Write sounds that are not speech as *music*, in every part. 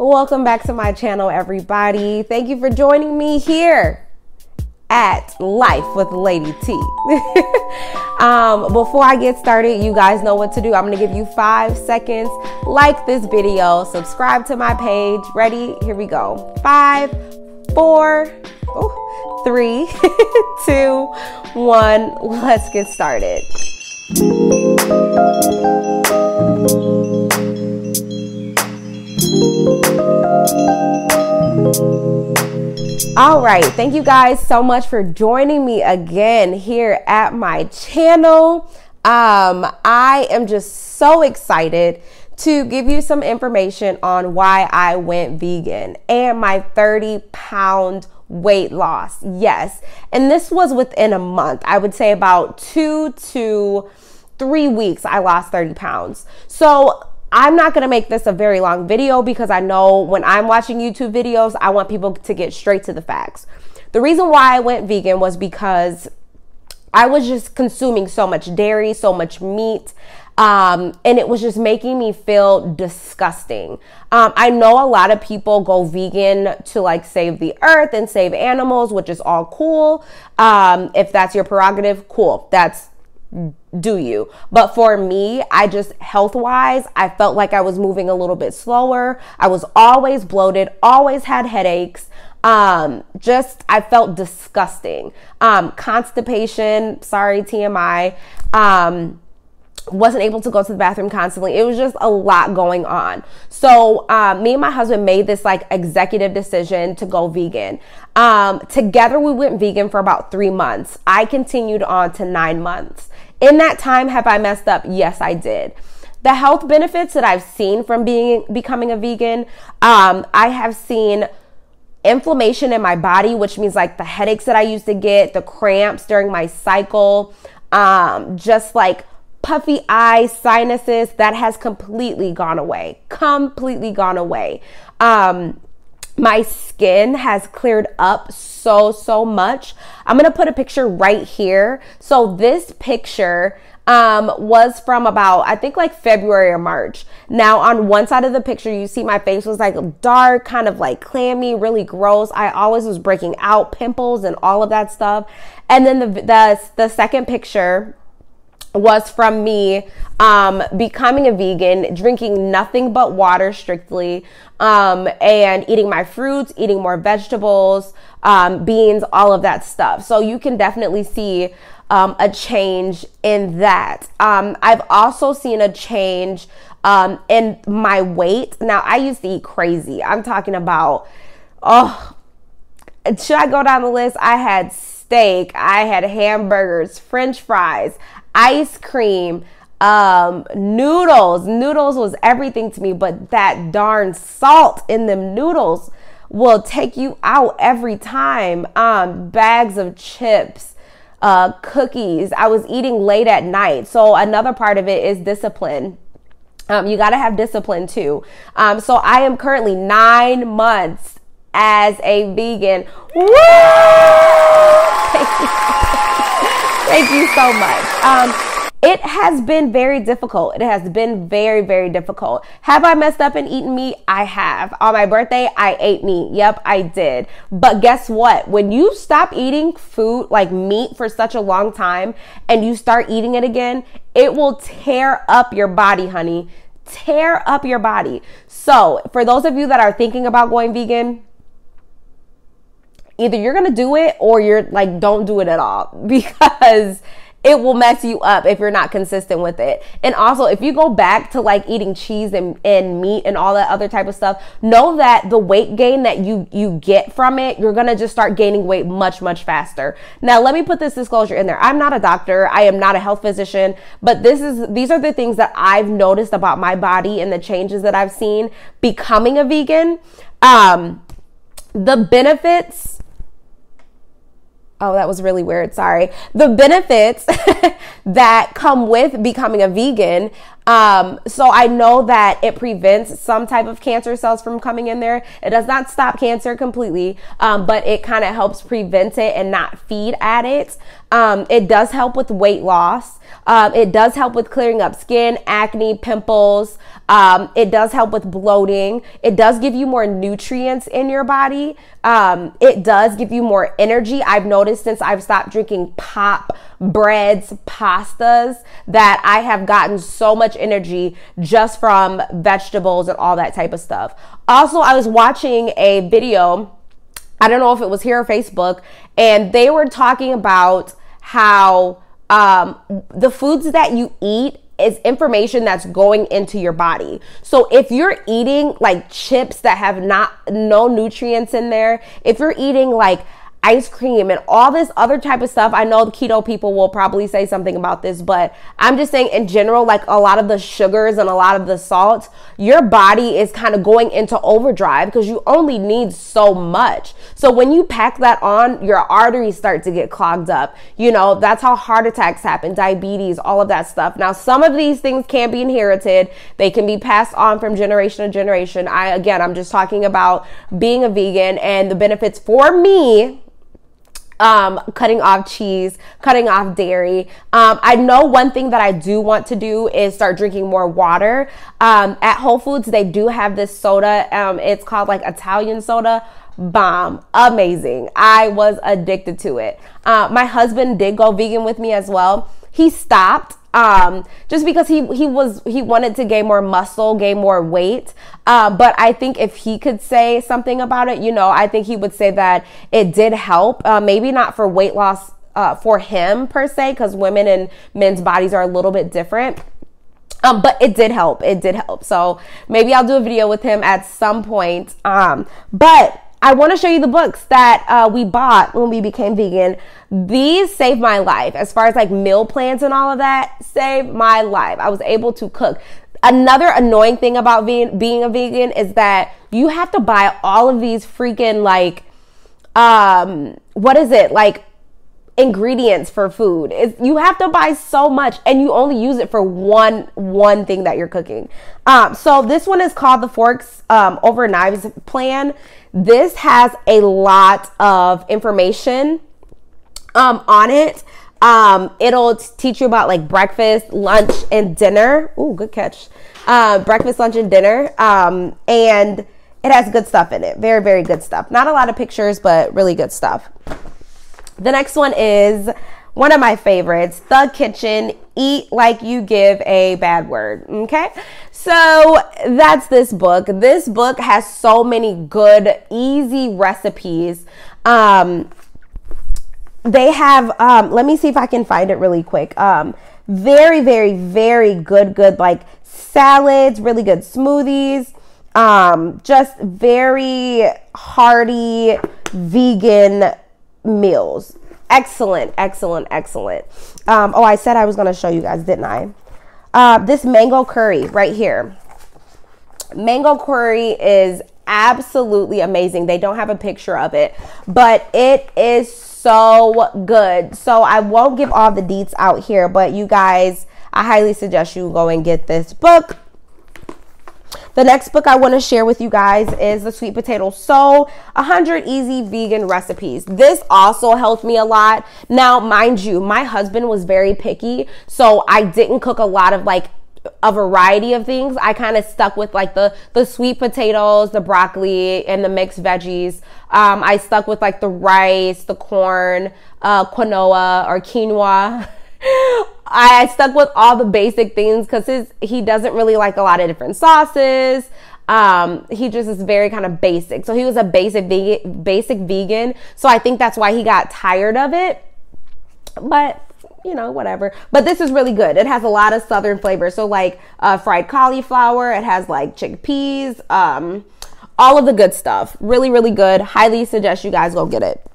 Welcome back to my channel, everybody. Thank you for joining me here at Life with Lady T. *laughs* um, before I get started, you guys know what to do. I'm gonna give you five seconds. Like this video, subscribe to my page. Ready? Here we go. Five, four, three, *laughs* two, one. Let's get started. All right, thank you guys so much for joining me again here at my channel. Um, I am just so excited to give you some information on why I went vegan and my 30 pound weight loss. Yes, and this was within a month. I would say about two to three weeks, I lost 30 pounds. So I'm not going to make this a very long video because I know when I'm watching YouTube videos, I want people to get straight to the facts. The reason why I went vegan was because I was just consuming so much dairy, so much meat, um, and it was just making me feel disgusting. Um, I know a lot of people go vegan to like save the earth and save animals, which is all cool. Um, if that's your prerogative, cool. That's do you. But for me, I just health wise, I felt like I was moving a little bit slower. I was always bloated, always had headaches. Um, just I felt disgusting. Um, constipation, sorry, TMI. Um, wasn't able to go to the bathroom constantly. It was just a lot going on. So, um, me and my husband made this like executive decision to go vegan. Um, together, we went vegan for about three months. I continued on to nine months. In that time, have I messed up? Yes, I did. The health benefits that I've seen from being becoming a vegan, um, I have seen inflammation in my body, which means like the headaches that I used to get, the cramps during my cycle, um, just like puffy eyes, sinuses, that has completely gone away. Completely gone away. Um, my skin has cleared up so, so much. I'm going to put a picture right here. So this picture um, was from about, I think like February or March. Now on one side of the picture, you see my face was like dark, kind of like clammy, really gross. I always was breaking out pimples and all of that stuff. And then the, the, the second picture was from me um, becoming a vegan, drinking nothing but water strictly, um, and eating my fruits, eating more vegetables, um, beans, all of that stuff. So you can definitely see um, a change in that. Um, I've also seen a change um, in my weight. Now, I used to eat crazy. I'm talking about, oh, should I go down the list? I had steak, I had hamburgers, french fries ice cream, um, noodles. Noodles was everything to me, but that darn salt in them noodles will take you out every time. Um, bags of chips, uh, cookies. I was eating late at night. So another part of it is discipline. Um, you got to have discipline too. Um, so I am currently nine months as a vegan. Woo! *laughs* Thank you so much. Um, it has been very difficult. It has been very, very difficult. Have I messed up and eaten meat? I have. On my birthday, I ate meat. Yep, I did. But guess what? When you stop eating food like meat for such a long time and you start eating it again, it will tear up your body, honey. Tear up your body. So, for those of you that are thinking about going vegan, either you're gonna do it or you're like, don't do it at all *laughs* because it will mess you up if you're not consistent with it. And also, if you go back to like eating cheese and, and meat and all that other type of stuff, know that the weight gain that you you get from it, you're gonna just start gaining weight much much faster. Now, let me put this disclosure in there. I'm not a doctor. I am not a health physician, but this is these are the things that I've noticed about my body and the changes that I've seen becoming a vegan. Um, the benefits Oh, that was really weird. Sorry. The benefits *laughs* that come with becoming a vegan Um, so I know that it prevents some type of cancer cells from coming in there. It does not stop cancer completely, um, but it kind of helps prevent it and not feed at it. Um, it does help with weight loss. Um, it does help with clearing up skin, acne, pimples. Um, it does help with bloating. It does give you more nutrients in your body. Um, it does give you more energy. I've noticed since I've stopped drinking pop breads, pastas, that I have gotten so much energy just from vegetables and all that type of stuff. Also, I was watching a video. I don't know if it was here or Facebook, and they were talking about how um, the foods that you eat is information that's going into your body. So if you're eating like chips that have not no nutrients in there, if you're eating like ice cream and all this other type of stuff. I know the keto people will probably say something about this, but I'm just saying in general, like a lot of the sugars and a lot of the salts, your body is kind of going into overdrive because you only need so much. So when you pack that on, your arteries start to get clogged up. You know, that's how heart attacks happen, diabetes, all of that stuff. Now, some of these things can be inherited. They can be passed on from generation to generation. I again, I'm just talking about being a vegan and the benefits for me um, cutting off cheese, cutting off dairy. Um, I know one thing that I do want to do is start drinking more water. Um, at Whole Foods, they do have this soda. Um, it's called like Italian soda. Bomb. Amazing. I was addicted to it. Uh, my husband did go vegan with me as well. He stopped um, just because he he was he wanted to gain more muscle, gain more weight. Uh, but I think if he could say something about it, you know, I think he would say that it did help. Uh, maybe not for weight loss uh, for him per se, because women and men's bodies are a little bit different. Um, but it did help. It did help. So maybe I'll do a video with him at some point. Um, but I want to show you the books that uh, we bought when we became vegan. These saved my life as far as like meal plans and all of that. Saved my life. I was able to cook. Another annoying thing about being being a vegan is that you have to buy all of these freaking like um what is it like ingredients for food. It's, you have to buy so much and you only use it for one one thing that you're cooking. Um, so this one is called the Forks um, Over Knives Plan. This has a lot of information um, on it. Um, it'll teach you about like breakfast, lunch, and dinner. Ooh, good catch. Uh, breakfast, lunch, and dinner. Um, and it has good stuff in it. Very, very good stuff. Not a lot of pictures, but really good stuff. The next one is one of my favorites, Thug Kitchen Eat Like You Give a Bad Word. Okay. So that's this book. This book has so many good, easy recipes. Um, they have, um, let me see if I can find it really quick. Um, very, very, very good, good, like salads, really good smoothies. Um, just very hearty vegan meals. Excellent, excellent, excellent. Um, oh, I said I was going to show you guys, didn't I? Uh, this mango curry right here. Mango curry is absolutely amazing. They don't have a picture of it, but it is so good. So I won't give all the deets out here, but you guys, I highly suggest you go and get this book. The next book I want to share with you guys is The Sweet Potato Soul 100 Easy Vegan Recipes. This also helped me a lot. Now, mind you, my husband was very picky, so I didn't cook a lot of like a variety of things. I kind of stuck with like the the sweet potatoes, the broccoli, and the mixed veggies. Um, I stuck with like the rice, the corn, uh, quinoa or quinoa. *laughs* I stuck with all the basic things because he doesn't really like a lot of different sauces. Um, he just is very kind of basic. So he was a basic vegan, basic vegan. So I think that's why he got tired of it. But you know, whatever. But this is really good. It has a lot of southern flavor. So like uh, fried cauliflower. It has like chickpeas. Um, all of the good stuff. Really, really good. Highly suggest you guys go get it.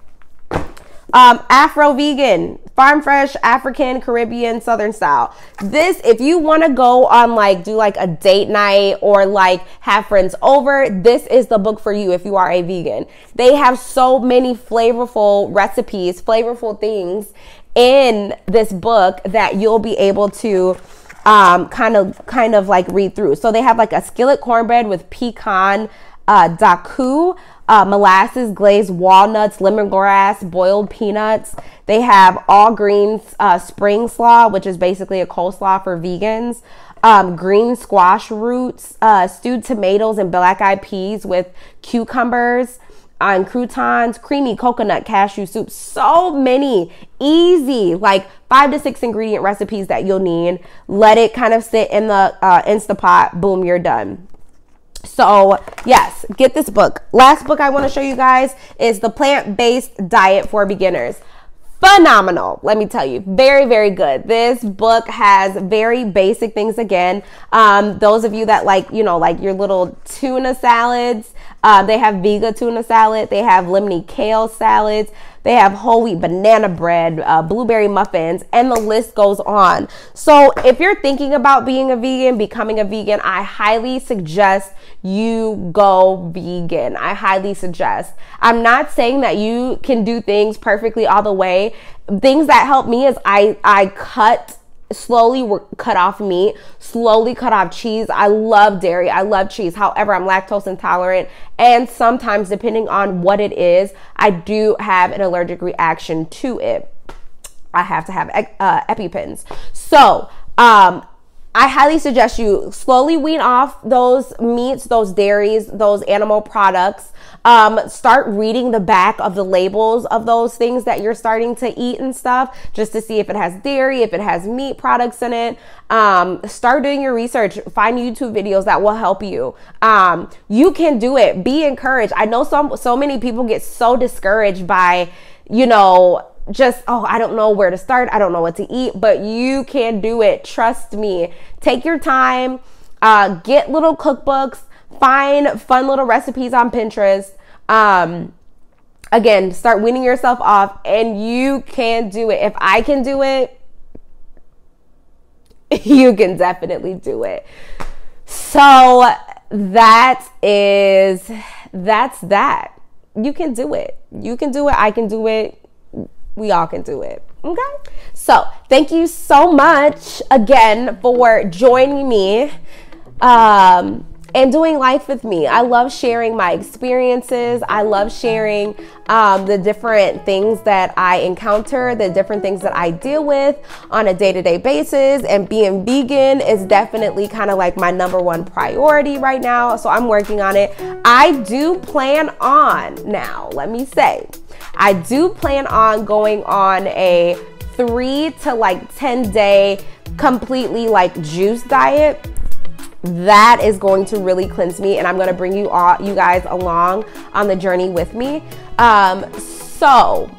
Um, Afro vegan, farm fresh, African, Caribbean, Southern style. This, if you want to go on like, do like a date night or like have friends over, this is the book for you if you are a vegan. They have so many flavorful recipes, flavorful things in this book that you'll be able to um, kind of kind of like read through. So they have like a skillet cornbread with pecan uh, dukkah, uh, molasses, glazed walnuts, lemongrass, boiled peanuts. They have all greens uh, spring slaw, which is basically a coleslaw for vegans. Um, green squash roots, uh, stewed tomatoes and black eyed peas with cucumbers on croutons, creamy coconut cashew soup. So many easy, like five to six ingredient recipes that you'll need. Let it kind of sit in the uh, Instapot. Boom, you're done. So, yes, get this book. Last book I want to show you guys is The Plant Based Diet for Beginners. Phenomenal let me tell you. Very very good. This book has very basic things again. Um, those of you that like you know like your little tuna salads uh, they have vega tuna salad they have lemony kale salads they have whole wheat banana bread, uh, blueberry muffins, and the list goes on. So if you're thinking about being a vegan, becoming a vegan, I highly suggest you go vegan. I highly suggest. I'm not saying that you can do things perfectly all the way. Things that help me is I I cut slowly cut off meat, slowly cut off cheese. I love dairy. I love cheese. However, I'm lactose intolerant. And sometimes, depending on what it is, I do have an allergic reaction to it. I have to have uh, EpiPens. So, um, I highly suggest you slowly wean off those meats, those dairies, those animal products. Um, start reading the back of the labels of those things that you're starting to eat and stuff just to see if it has dairy, if it has meat products in it. Um, start doing your research. Find YouTube videos that will help you. Um, you can do it. Be encouraged. I know some so many people get so discouraged by, you know, just, oh, I don't know where to start. I don't know what to eat, but you can do it. Trust me. Take your time, uh, get little cookbooks, find fun little recipes on Pinterest. Um, again, start weaning yourself off, and you can do it. If I can do it, *laughs* you can definitely do it. So that is that's that. You can do it. You can do it. I can do it we all can do it. Okay. So thank you so much again for joining me um, and doing life with me. I love sharing my experiences. I love sharing um, the different things that I encounter, the different things that I deal with on a day to day basis. And being vegan is definitely kind of like my number one priority right now. So I'm working on it. I do plan on now, let me say, I do plan on going on a three to like 10 day completely like juice diet. That is going to really cleanse me and i'm going to bring you all you guys along on the journey with me. Um so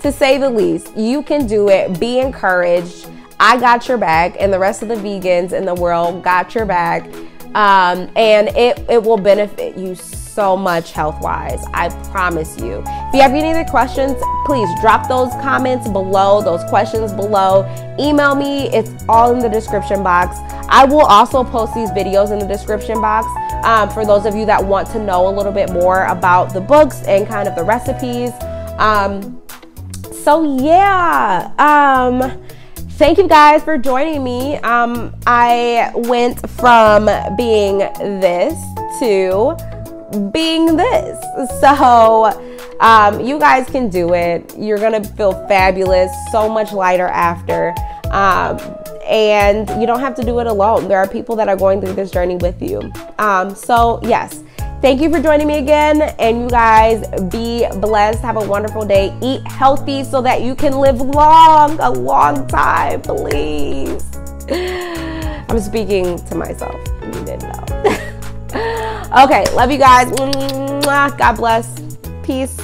to say the least you can do it. Be encouraged. I got your back and the rest of the vegans in the world got your back um, and it, it will benefit you so much health wise. I promise you. If you have any other questions, please drop those comments below, those questions below. Email me, it's all in the description box. I will also post these videos in the description box um, for those of you that want to know a little bit more about the books and kind of the recipes. Um, so, yeah. Um, thank you guys for joining me. Um, I went from being this to being this. So, um, you guys can do it. You're gonna feel fabulous, so much lighter after. Um, and you don't have to do it alone. There are people that are going through this journey with you. Um, so, yes, thank you for joining me again. And you guys be blessed. Have a wonderful day. Eat healthy so that you can live long, a long time, please. *sighs* I'm speaking to myself. You didn't know. *laughs* Okay, love you guys. God bless. Peace.